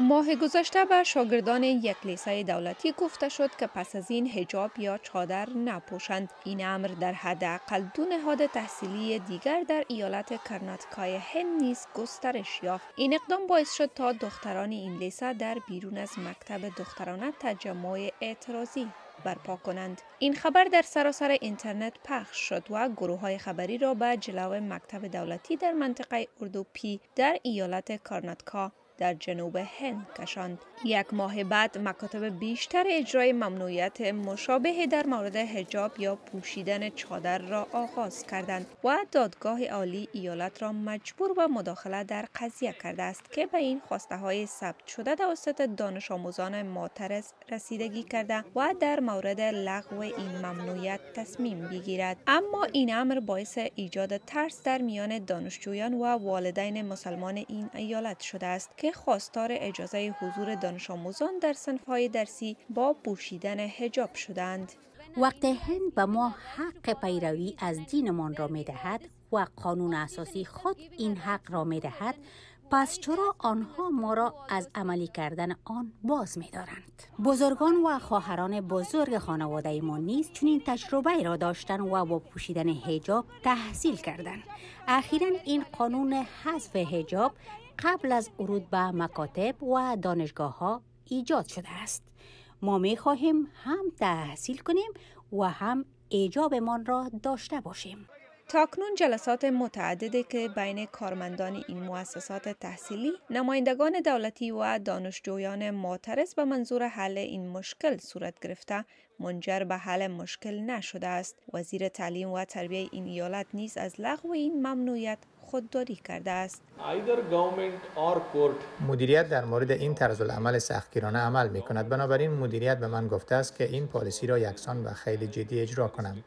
ماه گذشته به شاگردان یک لیسه دولتی گفته شد که پس از این هجاب یا چادر نپوشند. این امر در حداقل دو نهاد تحصیلی دیگر در ایالت کرناتکای هند نیز گسترش یافت. این اقدام باعث شد تا دختران این لیسه در بیرون از مکتب دخترانه تجمع اعتراضی برپا کنند. این خبر در سراسر اینترنت پخش شد و گروه های خبری را به جلو مکتب دولتی در منطقه اردوپی در ایالت کارناتکا در جنوب هند کشاند. یک ماه بعد مکاتب بیشتر اجرای ممنوعیت مشابه در مورد حجاب یا پوشیدن چادر را آغاز کردند و دادگاه عالی ایالت را مجبور به مداخله در قضیه کرده است که به این خواسته های ثبت شده توسط دانش آموزان معترض رسیدگی کرده و در مورد لغو این ممنوعیت تصمیم بگیرد. اما این امر باعث ایجاد ترس در میان دانشجویان و والدین مسلمان این ایالت شده است که خواستار اجازه حضور دانش آموزان در های درسی با پوشیدن حجاب شدند. وقت هند به ما حق پیروی از دینمان را می دهد و قانون اساسی خود این حق را می دهد پس چرا آنها ما را از عملی کردن آن باز می دارند؟ بزرگان و خواهران بزرگ خانواده ما نیز چنین تجربه را داشتن و با پوشیدن هجاب تحصیل کردند. اخیرا این قانون حذف هجاب قبل از ورود به مکاتب و دانشگاه ها ایجاد شده است. ما می خواهیم هم تحصیل کنیم و هم ایجابمان را داشته باشیم. تاکنون جلسات متعددی که بین کارمندان این مؤسسات تحصیلی، نمایندگان دولتی و دانشجویان معترض به منظور حل این مشکل صورت گرفته منجر به حل مشکل نشده است. وزیر تعلیم و تربیه این ایالت نیز از لغو این ممنوعیت خودداری کرده است. مدیریت در مورد این طرز العمل سختگیرانه عمل می کند. بنابراین مدیریت به من گفته است که این پالیسی را یکسان و خیلی جدی اجرا کنم.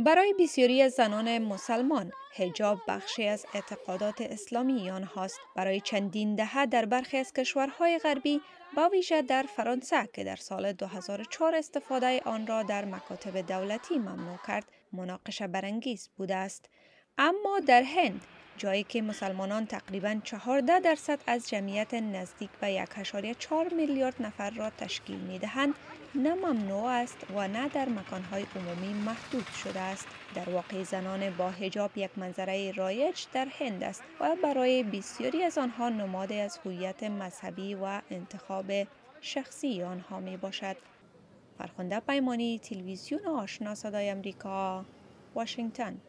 برای بسیاری از زنان مسلمان حجاب بخشی از اعتقادات اسلامی آنهاست برای چندین دهه در برخی از کشورهای غربی با ویژه در فرانسه که در سال 2004 استفاده آن را در مکاتب دولتی ممنوع کرد مناقشه برانگیز بوده است. اما در هند جایی که مسلمانان تقریبا 14 درصد از جمعیت نزدیک به 1.4 میلیارد نفر را تشکیل می دهند نه ممنوع است و نه در مکانهای عمومی محدود شده است. در واقع زنان با حجاب یک منظره رایج در هند است و برای بسیاری از آنها نماد از هویت مذهبی و انتخاب شخصی آنها می باشد فرخنده پیمانی تلویزیون آشنا صدای امریکا واشنگتن.